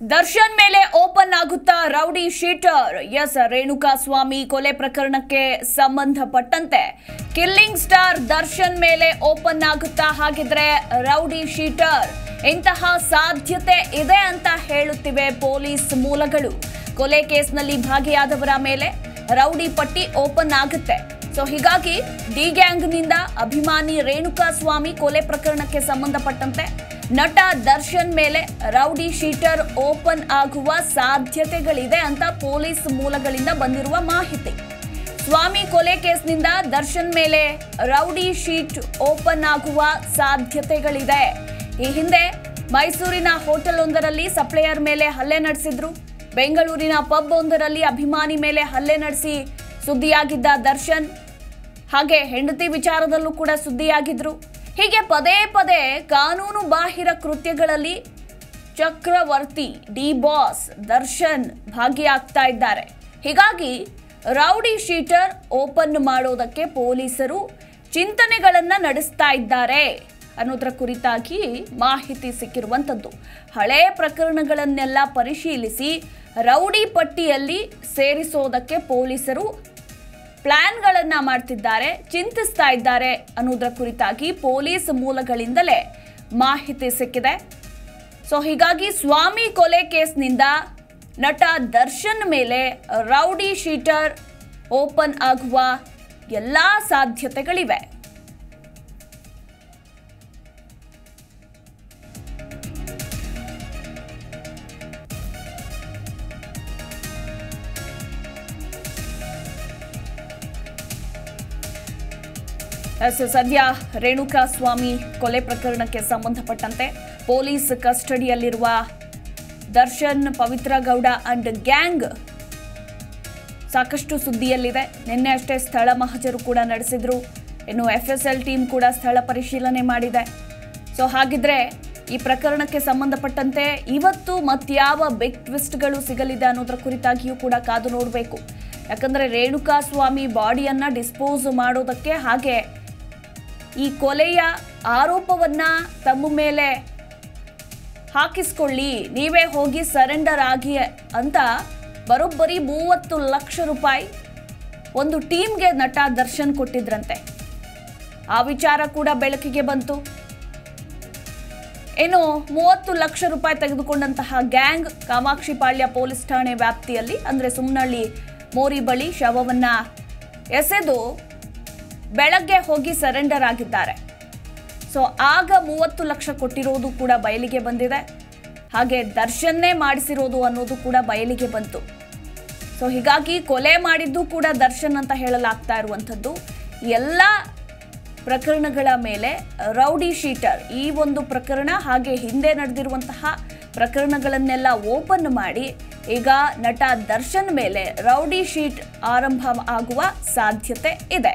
ದರ್ಶನ್ ಮೇಲೆ ಓಪನ್ ಆಗುತ್ತಾ rowdy sheeter? Yes Renuka Swamy ಕೊಲೆ ಪ್ರಕರಣಕ್ಕೆ ಸಂಬಂಧಪಟ್ಟಂತೆ ಕಿಲ್ಲಿಂಗ್ ಸ್ಟಾರ್ ದರ್ಶನ್ ಮೇಲೆ ಓಪನ್ ಆಗುತ್ತಾ ಹಾಗಿದ್ರೆ ರೌಡಿ ಶೀಟರ್ ಇಂತಹ ಸಾಧ್ಯತೆ ಇದೆ ಅಂತ ಹೇಳುತ್ತಿವೆ ಪೊಲೀಸ್ ಮೂಲಗಳು. ಕೊಲೆ ಕೇಸ್ನಲ್ಲಿ ಭಾಗಿಯಾದವರ ಮೇಲೆ ರೌಡಿ ಪಟ್ಟಿ ಓಪನ್ ಆಗುತ್ತೆ. ಸೊ ಹೀಗಾಗಿ ಡಿ ಗ್ಯಾಂಗ್ನಿಂದ ಅಭಿಮಾನಿ ರೇಣುಕಾ ಸ್ವಾಮಿ ಕೊಲೆ ಪ್ರಕರಣಕ್ಕೆ ಸಂಬಂಧಪಟ್ಟಂತೆ ನಟ ದರ್ಶನ್ ಮೇಲೆ ರೌಡಿ ಶೀಟರ್ ಓಪನ್ ಆಗುವ ಸಾಧ್ಯತೆಗಳಿದೆ ಅಂತ ಪೊಲೀಸ್ ಮೂಲಗಳಿಂದ ಬಂದಿರುವ ಮಾಹಿತಿ. ಸ್ವಾಮಿ ಕೊಲೆ ಕೇಸ್ನಿಂದ ದರ್ಶನ್ ಮೇಲೆ ರೌಡಿ ಶೀಟ್ ಓಪನ್ ಆಗುವ ಸಾಧ್ಯತೆಗಳಿದೆ. ಈ ಹಿಂದೆ ಮೈಸೂರಿನ ಹೋಟೆಲ್ ಒಂದರಲ್ಲಿ ಸಪ್ಲೈಯರ್ ಮೇಲೆ ಹಲ್ಲೆ ನಡೆಸಿದ್ರು. ಬೆಂಗಳೂರಿನ ಪಬ್ ಒಂದರಲ್ಲಿ ಅಭಿಮಾನಿ ಮೇಲೆ ಹಲ್ಲೆ ನಡೆಸಿ ಸುದ್ದಿಯಾಗಿದ್ದ ದರ್ಶನ್, ಹಾಗೆ ಹೆಂಡತಿ ವಿಚಾರದಲ್ಲೂ ಕೂಡ ಸುದ್ದಿಯಾಗಿದ್ರು. ಹೀಗೆ ಪದೇ ಪದೇ ಕಾನೂನು ಬಾಹಿರ ಕೃತ್ಯಗಳಲ್ಲಿ ಚಕ್ರವರ್ತಿ, ಡಿ ಬಾಸ್, ದರ್ಶನ್ ಭಾಗಿಯಾಗ್ತಾ ಇದ್ದಾರೆ. ಹೀಗಾಗಿ ರೌಡಿ ಶೀಟರ್ ಓಪನ್ ಮಾಡೋದಕ್ಕೆ ಪೊಲೀಸರು ಚಿಂತನೆಗಳನ್ನು ನಡೆಸ್ತಾ ಇದ್ದಾರೆ ಅನ್ನೋದರ ಕುರಿತಾಗಿ ಮಾಹಿತಿ ಸಿಕ್ಕಿರುವಂಥದ್ದು ಹಳೆ ಪ್ರಕರಣಗಳನ್ನೆಲ್ಲ ಪರಿಶೀಲಿಸಿ ರೌಡಿ ಪಟ್ಟಿಯಲ್ಲಿ ಸೇರಿಸೋದಕ್ಕೆ ಪೊಲೀಸರು ಪ್ಲಾನ್ಗಳನ್ನ ಮಾಡ್ತಿದ್ದಾರೆ, ಚಿಂತಿಸ್ತಾ ಇದ್ದಾರೆ ಅನ್ನೋದರ ಕುರಿತಾಗಿ ಪೊಲೀಸ್ ಮೂಲಗಳಿಂದಲೇ ಮಾಹಿತಿ ಸಿಕ್ಕಿದೆ. ಸೊ, ಹೀಗಾಗಿ ಸ್ವಾಮಿ ಕೊಲೆ ಕೇಸ್ನಿಂದ ನಟ ದರ್ಶನ್ ಮೇಲೆ ರೌಡಿ ಶೀಟರ್ ಓಪನ್ ಆಗುವ ಎಲ್ಲ ಸಾಧ್ಯತೆಗಳಿವೆ. ಸದ್ಯ ರೇಣುಕಾ ಸ್ವಾಮಿ ಕೊಲೆ ಪ್ರಕರಣಕ್ಕೆ ಸಂಬಂಧಪಟ್ಟಂತೆ ಪೊಲೀಸ್ ಕಸ್ಟಡಿಯಲ್ಲಿರುವ ದರ್ಶನ್ ಪವಿತ್ರ ಗೌಡ ಅಂಡ್ ಗ್ಯಾಂಗ್ ಸಾಕಷ್ಟು ಸುದ್ದಿಯಲ್ಲಿದೆ. ನಿನ್ನೆ ಅಷ್ಟೇ ಸ್ಥಳ ಮಹಜರು ಕೂಡ ನಡೆಸಿದ್ರು. ಇನ್ನು ಎಫ್ ಎಸ್ ಎಲ್ ಟೀಮ್ ಕೂಡ ಸ್ಥಳ ಪರಿಶೀಲನೆ ಮಾಡಿದೆ. ಸೊ, ಹಾಗಿದ್ರೆ ಈ ಪ್ರಕರಣಕ್ಕೆ ಸಂಬಂಧಪಟ್ಟಂತೆ ಇವತ್ತು ಮತ್ಯಾವ ಬಿಗ್ ಟ್ವಿಸ್ಟ್ಗಳು ಸಿಗಲಿದೆ ಅನ್ನೋದರ ಕುರಿತಾಗಿಯೂ ಕೂಡ ಕಾದು ನೋಡಬೇಕು. ಯಾಕಂದ್ರೆ ರೇಣುಕಾ ಸ್ವಾಮಿ ಬಾಡಿಯನ್ನ ಡಿಸ್ಪೋಸ್ ಮಾಡೋದಕ್ಕೆ ಹಾಗೆ ಈ ಕೊಲೆಯ ಆರೋಪವನ್ನ ತಮ್ಮ ಮೇಲೆ ಹಾಕಿಸ್ಕೊಳ್ಳಿ, ನೀವೇ ಹೋಗಿ ಸರೆಂಡರ್ ಆಗಿ ಅಂತ ಬರೋಬ್ಬರಿ ಮೂವತ್ತು ಲಕ್ಷ ರೂಪಾಯಿ ಒಂದು ಟೀಮ್ಗೆ ನಟ ದರ್ಶನ್ ಕೊಟ್ಟಿದ್ರಂತೆ. ಆ ವಿಚಾರ ಕೂಡ ಬೆಳಕಿಗೆ ಬಂತು. ಏನು ಮೂವತ್ತು ಲಕ್ಷ ರೂಪಾಯಿ ತೆಗೆದುಕೊಂಡಂತಹ ಗ್ಯಾಂಗ್ ಕಾಮಾಕ್ಷಿ ಪಾಳ್ಯ ಪೊಲೀಸ್ ಠಾಣೆ ವ್ಯಾಪ್ತಿಯಲ್ಲಿ, ಅಂದರೆ ಸುಮ್ನಳ್ಳಿ ಮೋರಿ ಬಳಿ ಶವವನ್ನು ಎಸೆದು ಬೆಳಗ್ಗೆ ಹೋಗಿ ಸರೆಂಡರ್ ಆಗಿದ್ದಾರೆ. ಸೊ ಆಗ ಮೂವತ್ತು ಲಕ್ಷ ಕೊಟ್ಟಿರೋದು ಕೂಡ ಬಯಲಿಗೆ ಬಂದಿದೆ. ಹಾಗೆ ದರ್ಶನ್ನೇ ಮಾಡಿಸಿರೋದು ಅನ್ನೋದು ಕೂಡ ಬಯಲಿಗೆ ಬಂತು. ಸೊ ಹೀಗಾಗಿ ಕೊಲೆ ಮಾಡಿದ್ದು ಕೂಡ ದರ್ಶನ್ ಅಂತ ಹೇಳಲಾಗ್ತಾ ಇರುವಂಥದ್ದು. ಎಲ್ಲ ಪ್ರಕರಣಗಳ ಮೇಲೆ ರೌಡಿ ಶೀಟರ್ ಈ ಒಂದು ಪ್ರಕರಣ ಹಾಗೆ ಹಿಂದೆ ನಡೆದಿರುವಂತಹ ಪ್ರಕರಣಗಳನ್ನೆಲ್ಲ ಓಪನ್ ಮಾಡಿ ಈಗ ನಟ ದರ್ಶನ್ ಮೇಲೆ ರೌಡಿ ಶೀಟ್ ಆರಂಭ ಆಗುವ ಸಾಧ್ಯತೆ ಇದೆ.